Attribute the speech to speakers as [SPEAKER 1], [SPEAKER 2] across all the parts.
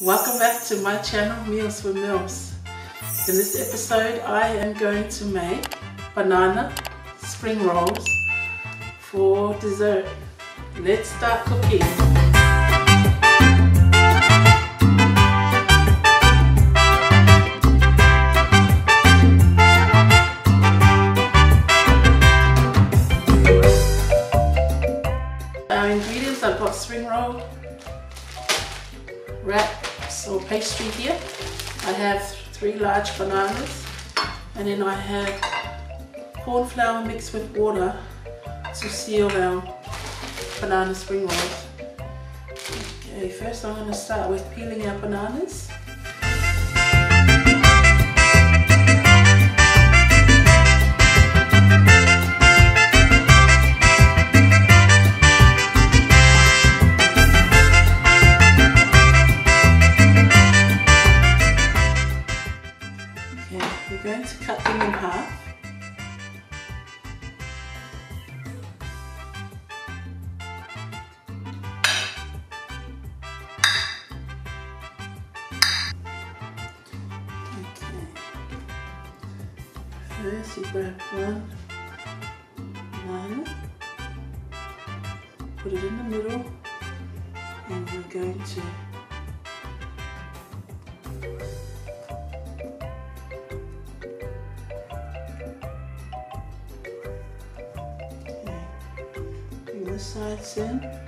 [SPEAKER 1] Welcome back to my channel Meals with Milz. In this episode I am going to make banana spring rolls for dessert. Let's start cooking. Or pastry here. I have three large bananas and then I have corn flour mixed with water to seal our banana spring rolls. Okay, first I'm going to start with peeling our bananas. Going to cut them in half. First you grab one banana, put it in the middle, and we're going to the sides in.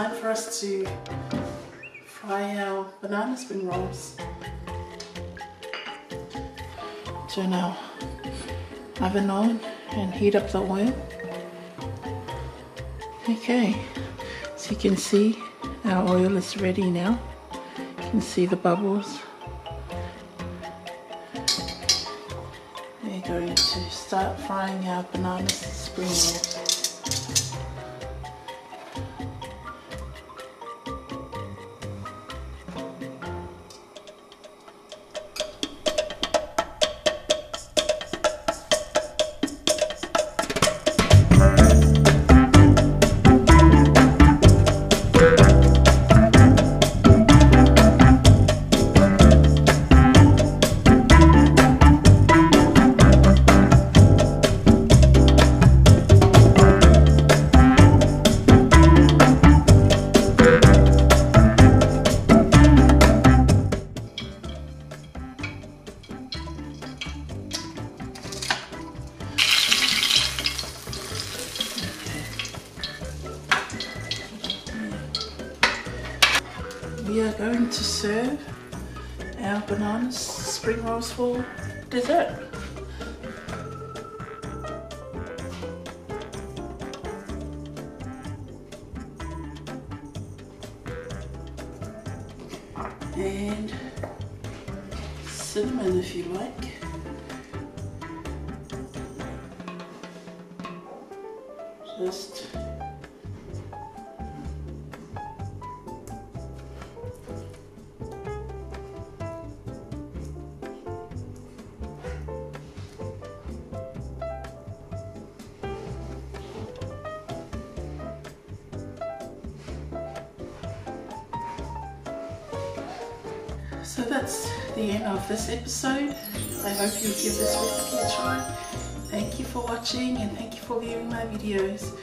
[SPEAKER 1] Time for us to fry our banana spring rolls. Turn our oven on and heat up the oil. Okay, so you can see our oil is ready now. You can see the bubbles. We're going to start frying our banana spring rolls. We are going to serve our banana spring rolls for dessert. And cinnamon if you like. Just So that's the end of this episode. I hope you give this recipe a try. Thank you for watching and thank you for viewing my videos.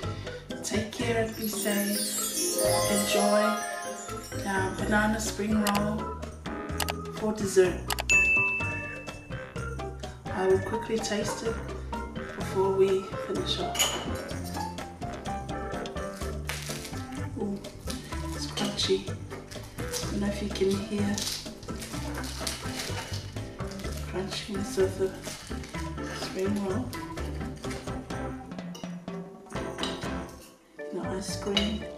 [SPEAKER 1] Take care and be safe. Enjoy our banana spring roll for dessert. I will quickly taste it before we finish off. Ooh, it's crunchy. I don't know if you can hear crunchiness of the spring roll. The ice cream.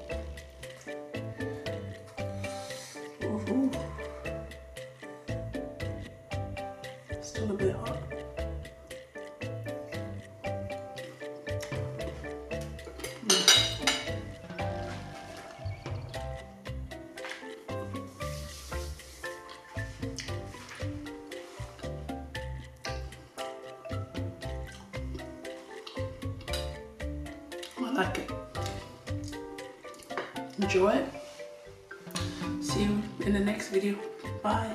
[SPEAKER 1] Like it. Enjoy it. See you in the next video. Bye.